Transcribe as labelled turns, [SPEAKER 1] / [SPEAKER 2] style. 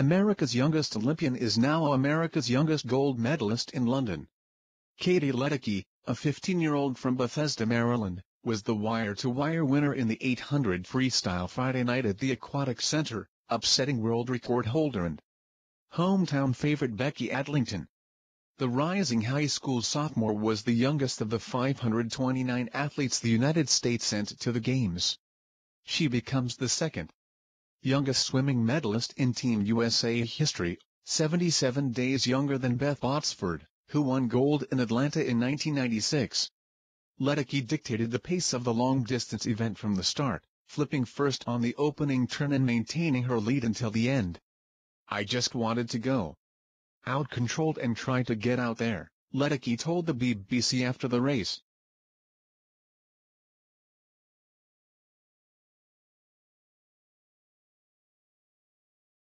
[SPEAKER 1] America's youngest Olympian is now America's youngest gold medalist in London. Katie Ledecky, a 15-year-old from Bethesda, Maryland, was the wire-to-wire -wire winner in the 800 freestyle Friday night at the Aquatic Center, upsetting world record holder and hometown favorite Becky Adlington. The rising high school sophomore was the youngest of the 529 athletes the United States sent to the Games. She becomes the second youngest swimming medalist in Team USA history, 77 days younger than Beth Botsford, who won gold in Atlanta in 1996. Ledecky dictated the pace of the long-distance event from the start, flipping first on the opening turn and maintaining her lead until the end. I just wanted to go out controlled and try to get out there, Ledecky told the BBC after the race.